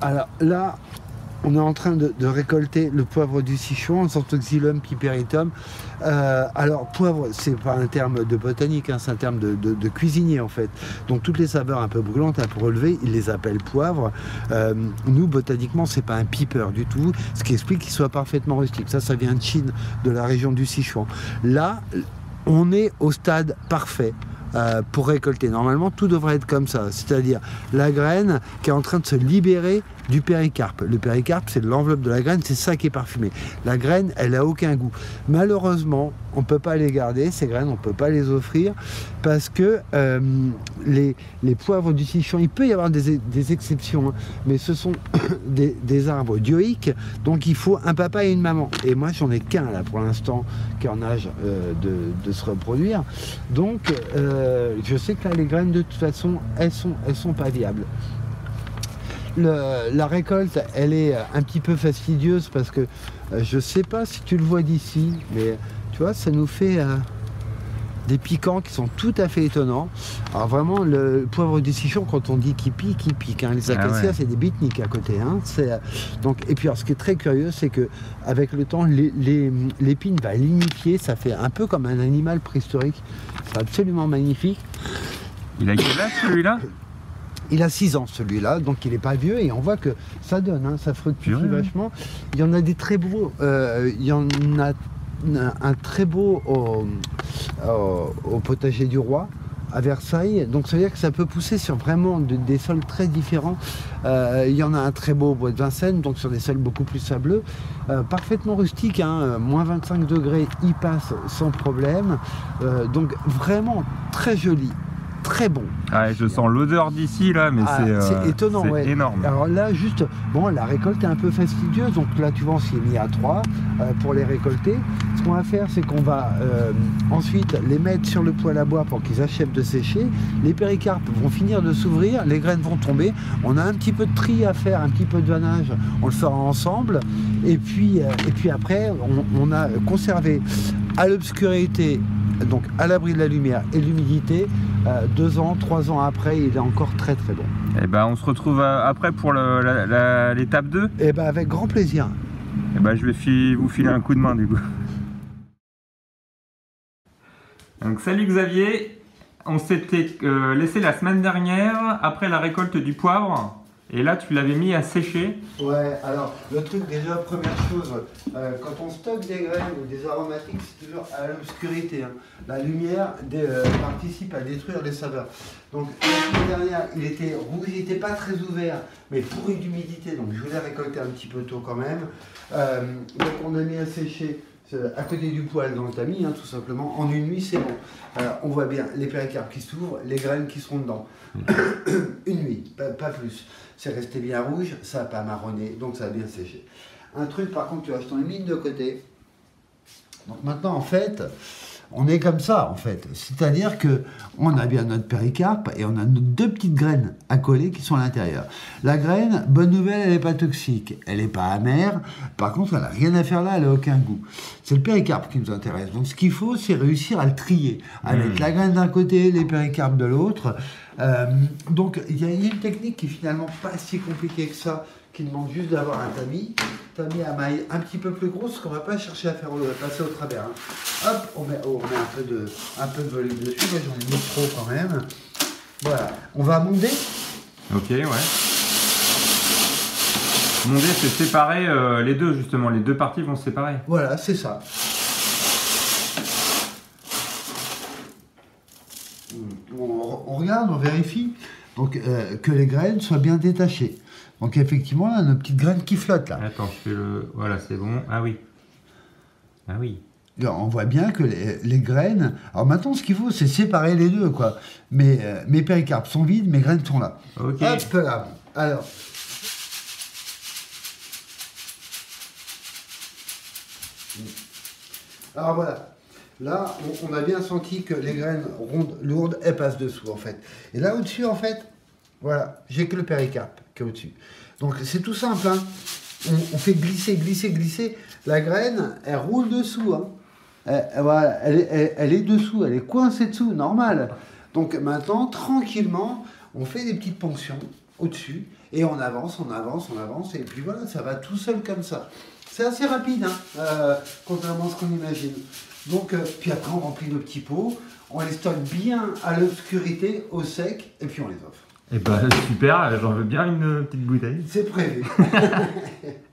Alors là, on est en train de, récolter le poivre du Sichuan, Xylem piperitum. Euh, alors, poivre, c'est pas un terme de botanique, hein, c'est un terme de, cuisinier en fait. Donc, toutes les saveurs un peu brûlantes, un peu relevées, ils les appellent poivre. Euh, nous, botaniquement, c'est pas un piper du tout, ce qui explique qu'il soit parfaitement rustique. Ça, ça vient de Chine, de la région du Sichuan. Là, on est au stade parfait. Euh, pour récolter. Normalement, tout devrait être comme ça, c'est-à-dire la graine qui est en train de se libérer du péricarpe. Le péricarpe, c'est l'enveloppe de la graine, c'est ça qui est parfumé. La graine, elle a aucun goût. Malheureusement, on ne peut pas les garder, ces graines, on ne peut pas les offrir, parce que euh, les, poivres du Sichuan, il peut y avoir des, exceptions, hein, mais ce sont des, arbres dioïques, donc il faut un papa et une maman. Et moi, j'en ai qu'un là pour l'instant qui est en âge euh, de, se reproduire. Donc, euh, je sais que là, les graines, de toute façon, elles sont, elles sont pas viables la récolte, elle est un petit peu fastidieuse parce que euh, je sais pas si tu le vois d'ici, mais tu vois, ça nous fait euh, des piquants qui sont tout à fait étonnants. Alors vraiment, le poivre du Sichon, quand on dit qu'il pique, il pique. Hein. Les ah acacias, c'est des bitniques à côté. Hein. Euh, donc, et puis, ce qui est très curieux, c'est que avec le temps, l'épine va lignifier. Ça fait un peu comme un animal préhistorique. C'est absolument magnifique. Il a quel âge celui-là? Il a 6 ans celui-là, donc il n'est pas vieux et on voit que ça donne, hein, ça fructue vachement. Il y en a des très beaux, euh, il y en a un très beau au, potager du roi à Versailles. Donc ça veut dire que ça peut pousser sur vraiment des sols très différents. Euh, il y en a un très beau au bois de Vincennes, donc sur des sols beaucoup plus sableux. Euh, parfaitement rustique, hein, moins 25 degrés, il passe sans problème. donc vraiment très joli très bon. Ah, je sens l'odeur d'ici là, mais ah, c'est euh, étonnant, ouais. énorme. Alors là, juste, bon, la récolte est un peu fastidieuse, donc là, tu vois, on s'y est mis à 3 euh, pour les récolter. Ce qu'on va faire, c'est qu'on va euh, ensuite les mettre sur le poêle à bois pour qu'ils achèvent de sécher. Les péricarpes vont finir de s'ouvrir, les graines vont tomber. On a un petit peu de tri à faire, un petit peu de vannage, on le fera ensemble. Et puis, et puis après, on, on a conservé à l'obscurité donc à l'abri de la lumière et de l'humidité, euh, deux ans, trois ans après, il est encore très très bon. Et eh ben on se retrouve euh, après pour l'étape 2 Et eh ben avec grand plaisir. Et eh ben je vais vous filer un coup de main du coup. Donc salut Xavier, on s'était euh, laissé la semaine dernière après la récolte du poivre et là, tu l'avais mis à sécher Ouais, alors le truc, déjà, première chose, euh, quand on stocke des graines ou des aromatiques, c'est toujours à l'obscurité. Hein. La lumière euh, participe à détruire les saveurs. Donc, dernière, il était rouge, il n'était pas très ouvert, mais pourri d'humidité, donc je voulais récolter un petit peu tôt quand même. Euh, donc, on a mis à sécher à côté du poêle dans le tamis, hein, tout simplement. En une nuit, c'est bon. on voit bien les péricarpes qui s'ouvrent, les graines qui seront dedans. Une nuit, pas plus c'est resté bien rouge, ça n'a pas marronné, donc ça a bien séché. Un truc, par contre, tu vas ton mine de côté. Donc maintenant, en fait, on est comme ça, en fait. C'est-à-dire que on a bien notre péricarpe et on a nos deux petites graines à coller qui sont à l'intérieur. La graine, bonne nouvelle, elle n'est pas toxique, elle n'est pas amère. Par contre, elle n'a rien à faire là, elle n'a aucun goût. C'est le péricarpe qui nous intéresse. Donc, ce qu'il faut, c'est réussir à le trier, à mettre mmh. la graine d'un côté, les péricarpes de l'autre. Euh, donc il y, a une technique qui est finalement pas si compliquée que ça, qui demande juste d'avoir un tamis, tamis à maille un petit peu plus grosse, qu'on va pas chercher à faire passer au travers. Hein. Hop, on met, on met, un, peu de, un peu de volume dessus, moi j'en ai mis trop quand même. Voilà, on va monder. Ok, ouais. Monder, c'est séparer euh, les deux justement, les deux parties vont se séparer. Voilà, c'est ça. on vérifie donc, euh, que les graines soient bien détachées. Donc effectivement, on a nos petites graines qui flottent là. Attends, je fais le... Voilà, c'est bon. Ah oui. Ah oui. on voit bien que les, graines... Alors maintenant, ce qu'il faut, c'est séparer les deux, quoi. Mais euh, mes péricarpes sont vides, mes graines sont là. Ok. Hop là. Alors... Alors voilà. Là, on, a bien senti que les graines rondes, lourdes, elles passent dessous, en fait. Et là, au-dessus, en fait, voilà, j'ai que le péricarpe qui est au-dessus. Donc, c'est tout simple, hein. on, fait glisser, glisser, glisser. La graine, elle roule dessous, hein. Elle, est dessous, elle est coincée dessous, normal. Donc, maintenant, tranquillement, on fait des petites ponctions. au-dessus, et on avance, on avance, on avance, et puis voilà, ça va tout seul comme ça. C'est assez rapide, hein, euh, contrairement à ce qu'on imagine. Donc, euh, puis après, on remplit nos petits pots, on les stocke bien à l'obscurité, au sec, et puis on les offre. Et bah super, j'en veux bien une petite bouteille. C'est prévu.